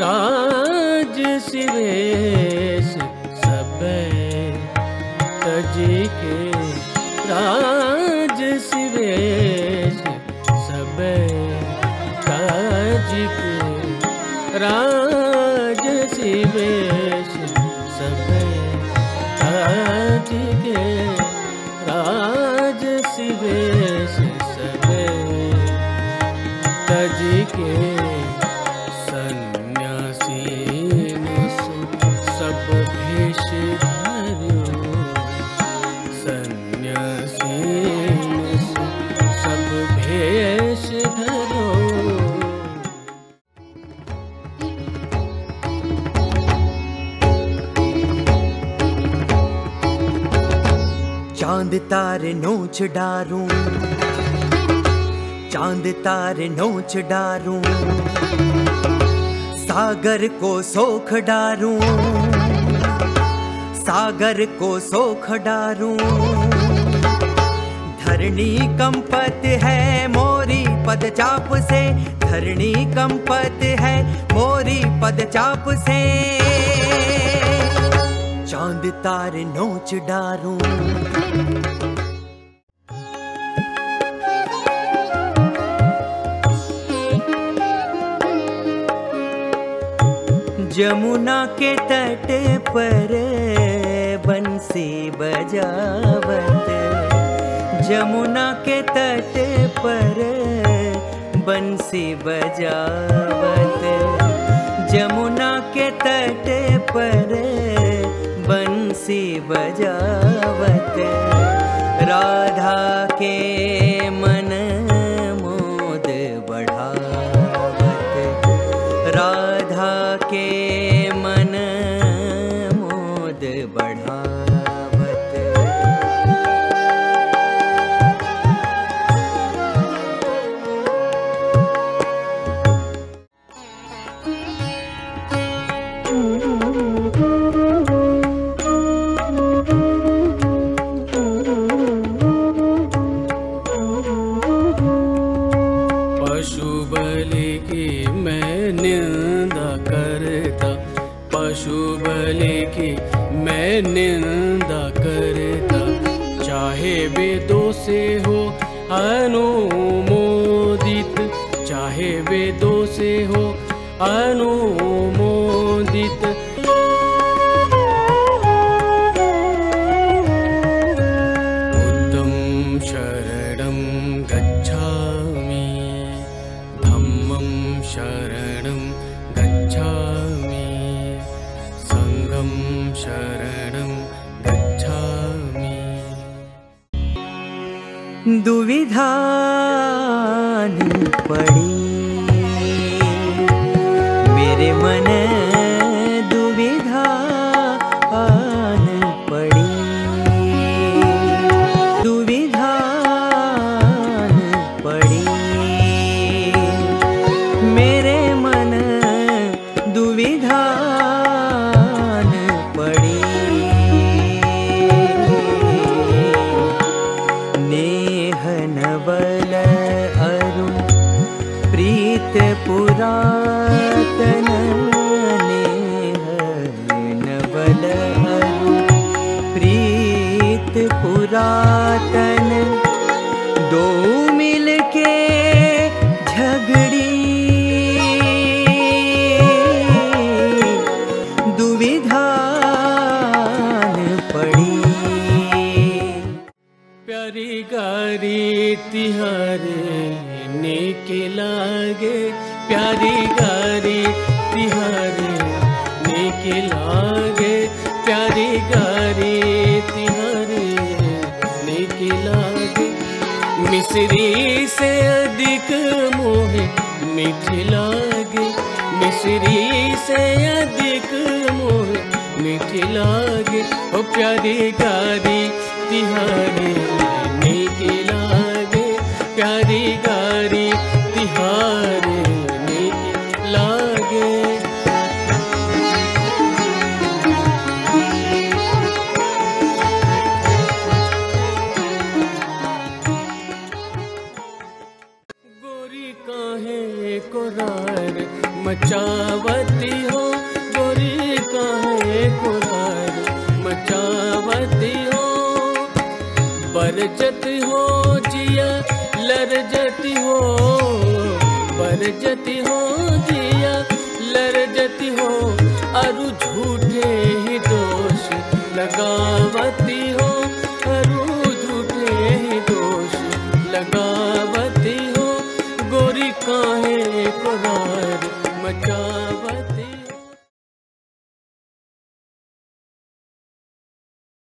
राज सिवेश सब तजी के राज सब तज के राज सिवेश के राज सिवेश सब तज के सन्यासीन सु सब भेष चाँद तारे नोच डारूं। चाँद तारे नोच डारूं। सागर को सोख डारूं। सागर को सोख डारूं। धरणी कंपत है मोरी पद चाप से। धरणी कंपत है मोरी पद चाप से। नोच डारूं। जमुना के तट पर बंसी बजावत। जमुना के तट पर बंसी बजावत। जमुना के तट पर बंसी बजावत। राधा के मन मोद बढ़ावत। राधा के मन मोद बलि की मैं निंदा करता। चाहे वेदों से हो अनुमोदित चाहे वेदों से हो अनुमोदित। बुद्धं शरणं गच्छामि धम्मं शरणं गच्छामि शरणं गच्छामि। दुविधान पड़ी। मेरे मन पुरातन प्रीत पुरातन तिहारे नेके लागे, प्यारी गारी तिहारे नेके लागे, प्यारी गारी तिहारे नेके लागे। मिश्री से अधिक मोहे मीठ लागे मिश्री से अधिक मोहे मीठ लागे। ओ प्यारी गारी तिहारे मचावती हो, गोरी कहे कुरार मचावती हो, बरजती हो जिया, लरजती हो। बरजती हो जिया, लरजती हो, अरु झूठे ही दोष। लगावती हो, अरु झूठे ही दोष। लगावती हो, गोरी काहे कुरार मचावत